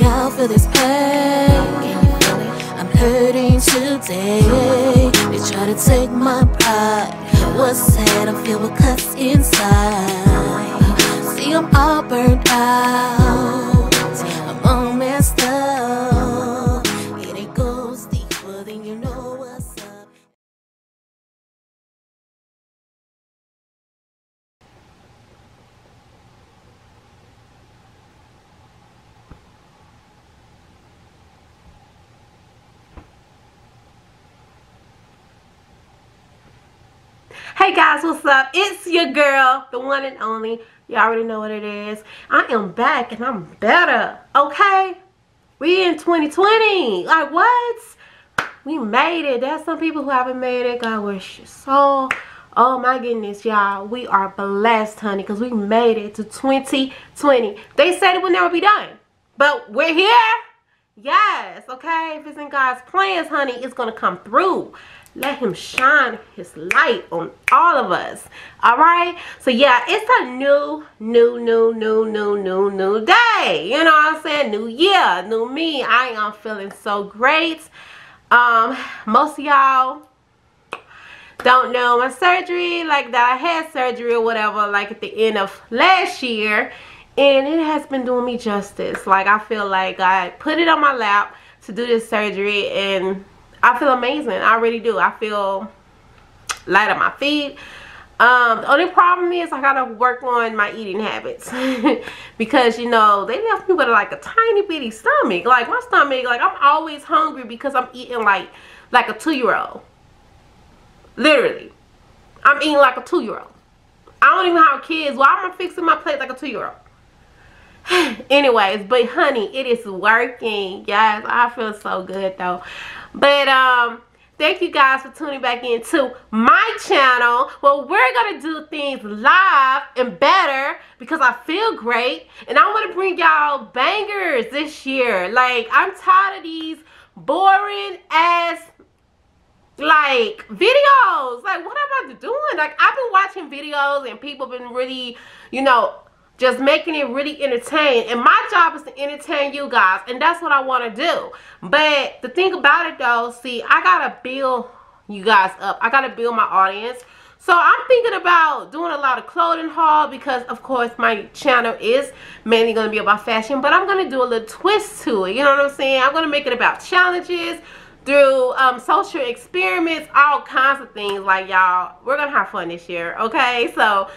y'all feel this pain? I'm hurting today. They try to take my pride. What's sad? I feel with cuts inside. See, I'm all burned out. Hey guys, what's up? It's your girl, the one and only. You already know what it is. I am back and I'm better, okay? We in 2020. Like what? We made it. There's some people who haven't made it. God wish your soul. Oh my goodness, y'all. We are blessed, honey, because we made it to 2020. They said it would never be done. But we're here. Yes, okay? If it's in God's plans, honey, it's going to come through. Let him shine his light on all of us. All right? So, yeah, it's a new, new, new, new, new, new, new day. You know what I'm saying? New year, new me. I am feeling so great. Um, most of y'all don't know my surgery, like that I had surgery or whatever, like at the end of last year. And it has been doing me justice. Like, I feel like I put it on my lap to do this surgery and I feel amazing. I really do. I feel light on my feet. Um, the only problem is I gotta work on my eating habits because you know they left me with like a tiny bitty stomach. Like my stomach, like I'm always hungry because I'm eating like like a two year old. Literally, I'm eating like a two year old. I don't even have kids. Why am I fixing my plate like a two year old? anyways but honey it is working yes i feel so good though but um thank you guys for tuning back into my channel well we're gonna do things live and better because i feel great and i want to bring y'all bangers this year. Like i'm tired of these boring ass like videos. Like what am i doing? Like i've been watching videos and people been really you know just making it really entertaining. And my job is to entertain you guys and that's what i want to do. But the thing about it though see i gotta build you guys up. I gotta build my audience. So i'm thinking about doing a lot of clothing haul because of course my channel is mainly going to be about fashion but i'm going to do a little twist to it. You know what i'm saying? I'm going to make it about challenges through um, social experiments all kinds of things. Like y'all we're gonna have fun this year okay? So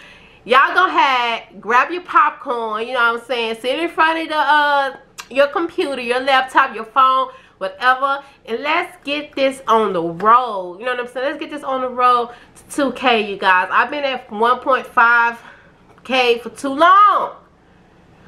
y'all go ahead grab your popcorn you know what i'm saying? Sit in front of the uh your computer your laptop your phone whatever and let's get this on the road. You know what i'm saying? Let's get this on the road to 2k you guys. I've been at 1.5k for too long.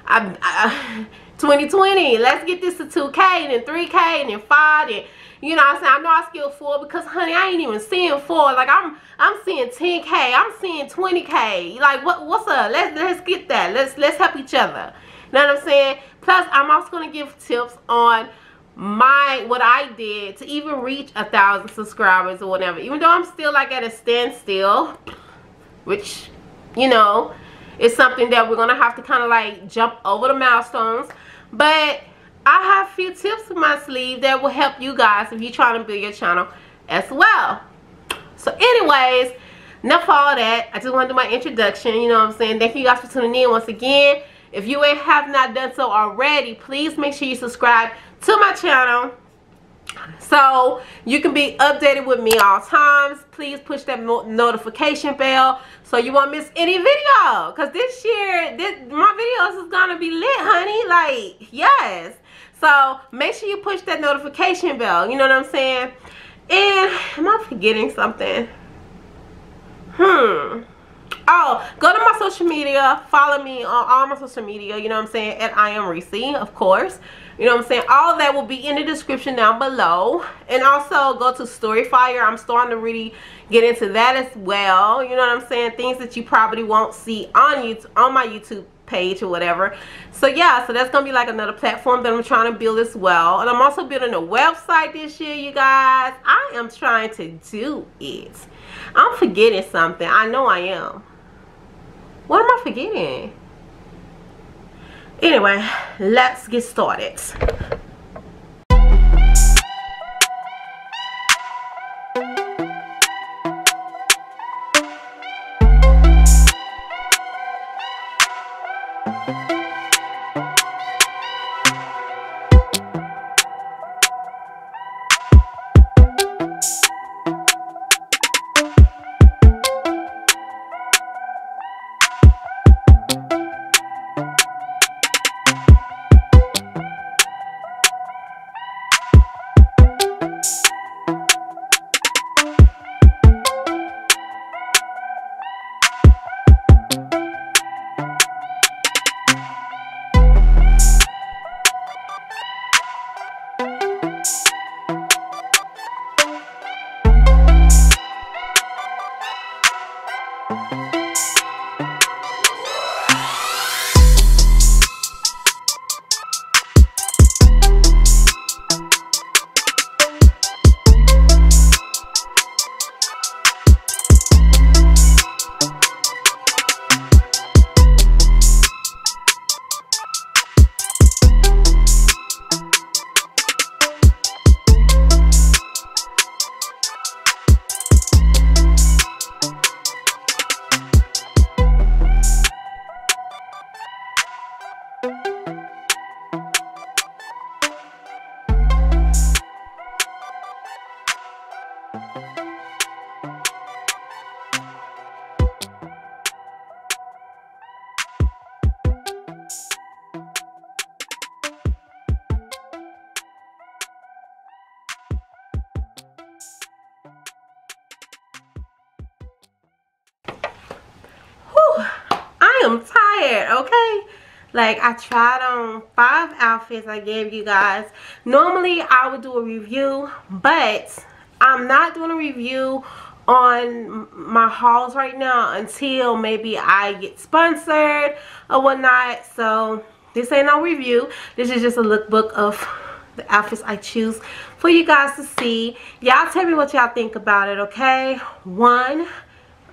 I, I 2020 let's get this to 2k and then 3k and then 5 and you know what I'm saying? I know I skill four because honey, I ain't even seeing four. Like I'm I'm seeing 10K. I'm seeing 20K. Like what what's up? Let's let's get that. Let's let's help each other. You know what I'm saying? Plus I'm also gonna give tips on my what I did to even reach a thousand subscribers or whatever. Even though I'm still like at a standstill, which you know is something that we're gonna have to kind of like jump over the milestones. But I have a few tips in my sleeve that will help you guys if you're trying to build your channel as well. So anyways, enough of all that. I just want to do my introduction. You know what I'm saying? Thank you guys for tuning in once again. If you have not done so already, please make sure you subscribe to my channel so you can be updated with me all times please push that notification bell so you won't miss any video because this year this my videos is gonna be lit honey like yes so make sure you push that notification bell. You know what I'm saying? And am I forgetting something? Hmm. Oh, go to my social media. Follow me on all my social media. You know what I'm saying? At I am Reese, of course. You know what I'm saying? All that will be in the description down below. And also go to Storyfire. I'm starting to really get into that as well. You know what I'm saying? Things that you probably won't see on YouTube, on my YouTube page or whatever. So yeah so that's gonna be like another platform that i'm trying to build as well. And i'm also building a website this year you guys. I am trying to do it. I'm forgetting something. I know i am. What am i forgetting? Anyway let's get started tired, okay? Like, I tried on five outfits I gave you guys. Normally, I would do a review, but I'm not doing a review on my hauls right now until maybe I get sponsored or whatnot. So, this ain't no review. This is just a lookbook of the outfits I choose for you guys to see. Y'all tell me what y'all think about it, okay? One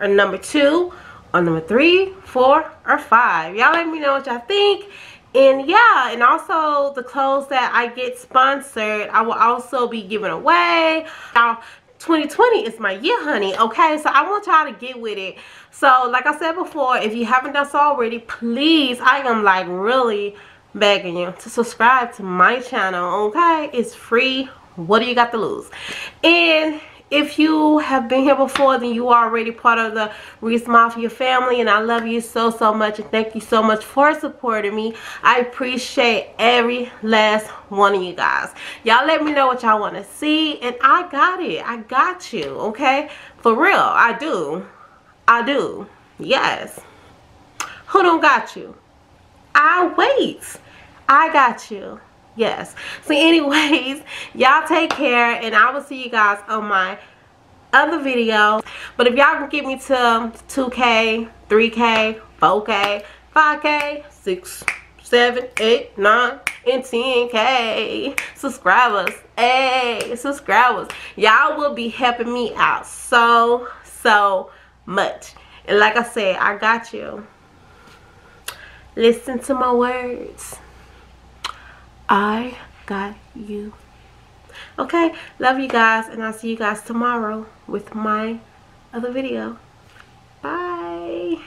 or number two on number three, four, or five. Y'all let me know what y'all think. And yeah, and also the clothes that I get sponsored, I will also be giving away. Now, 2020 is my year, honey, okay? So I want y'all to get with it. So, like I said before, if you haven't done so already, please, I am like really begging you to subscribe to my channel, okay? It's free. What do you got to lose? And if you have been here before, then you are already part of the Reese Mafia family. And I love you so, so much. And thank you so much for supporting me. I appreciate every last one of you guys. Y'all let me know what y'all want to see. And I got it. I got you, okay? For real, I do. I do. Yes. Who don't got you? I wait. I got you yes. So anyways y'all take care and i will see you guys on my other video. But if y'all can get me to 2k 3k 4k 5k 6 7 8 9 and 10k subscribers. Hey subscribers. Y'all will be helping me out so so much. And like i said i got you. Listen to my words I got you. Okay, love you guys, and I'll see you guys tomorrow with my other video. Bye.